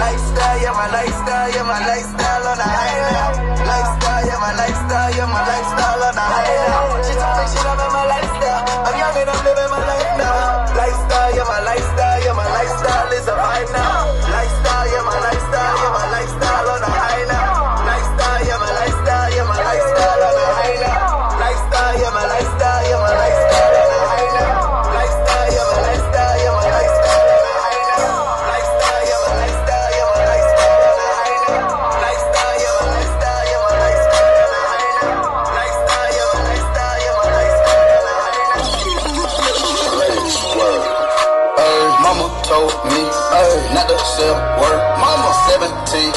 Lifestyle, yeah, my lifestyle, yeah, my lifestyle on the high highway. Lifestyle, yeah, my lifestyle, yeah, my lifestyle. told me, hey, not to sell work. Mama 17,